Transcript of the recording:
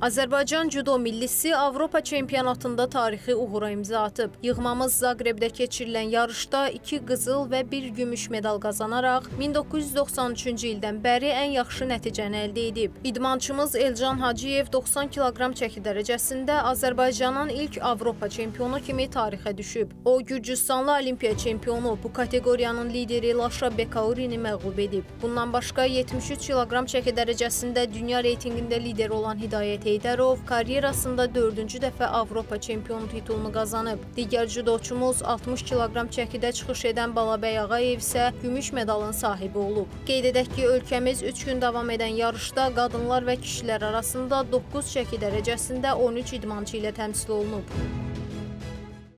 Azərbaycan cüdo millisi Avropa çempionatında tarixi uğura imza atıb. Yığmamız Zaqrebdə keçirilən yarışda 2 qızıl və 1 gümüş medal qazanaraq 1993-cü ildən bəri ən yaxşı nəticəni əldə edib. İdmançımız Elcan Hacıyev 90 kiloqram çəki dərəcəsində Azərbaycanın ilk Avropa çempionu kimi tarixə düşüb. O, Gürcüstanlı olimpiya çempionu, bu kateqoriyanın lideri Laşa Bekaurini məğlub edib. Bundan başqa 73 kiloqram çəki dərəcəsində dünya reytinqində lider olan Hidayət Heydərov karyerasında dördüncü dəfə Avropa çempionu titulunu qazanıb. Digər judoçumuz 60 kiloqram çəkidə çıxış edən Balabəy Ağayev isə gümüş medalın sahibi olub. Qeyd edək ki, ölkəmiz 3 gün davam edən yarışda qadınlar və kişilər arasında 9 çəki dərəcəsində 13 idmançı ilə təmsil olunub.